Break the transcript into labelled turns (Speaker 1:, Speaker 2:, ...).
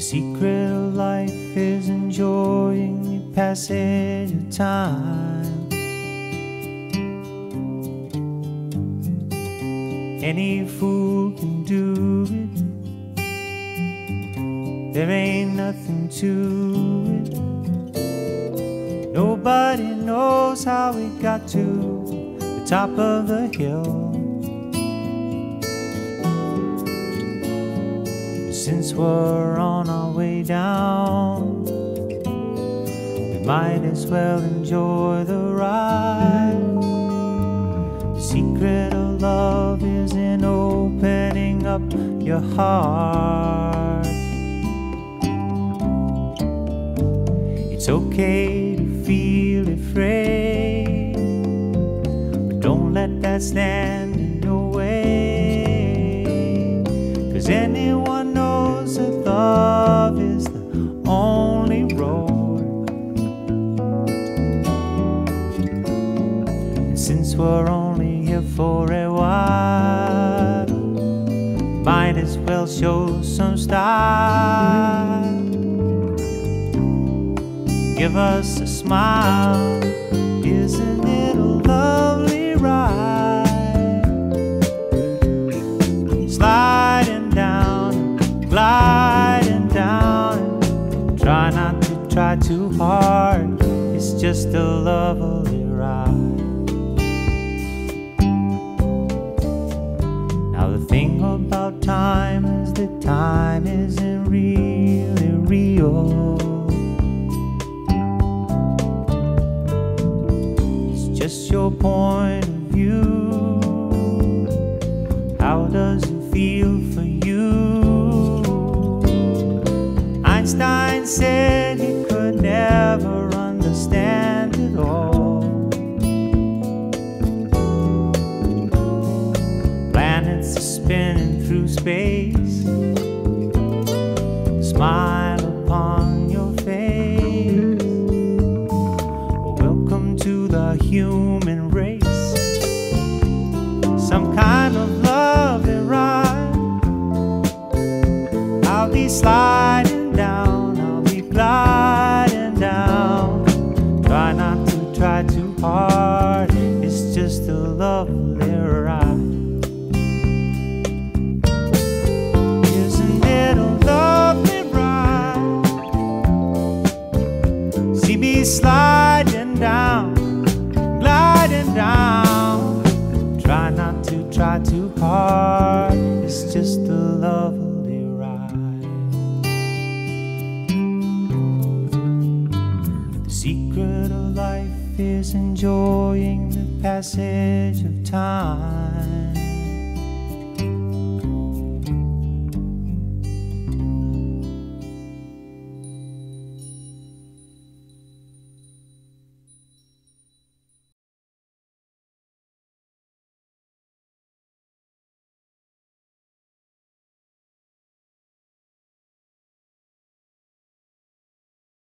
Speaker 1: secret of life is enjoying the passage of time. Any fool can do it. There ain't nothing to it. Nobody knows how we got to the top of the hill. We're on our way down, we might as well enjoy the ride. The secret of love is in opening up your heart. It's okay to feel afraid, but don't let that stand in your way. Cause anyone we're only here for a while, might as well show some style. Give us a smile, isn't it a lovely ride? Sliding down, gliding down. Try not to try too hard, it's just a love ride. Thing about time is that time isn't really real. It's just your point of view. How does it feel for you? Einstein said through space. Smile upon your face. Welcome to the human race. Some kind of love and ride. I'll be sliding down, I'll be gliding down. Try not to try too hard, it's just a lovely lovely ride. The secret of life is enjoying the passage of time.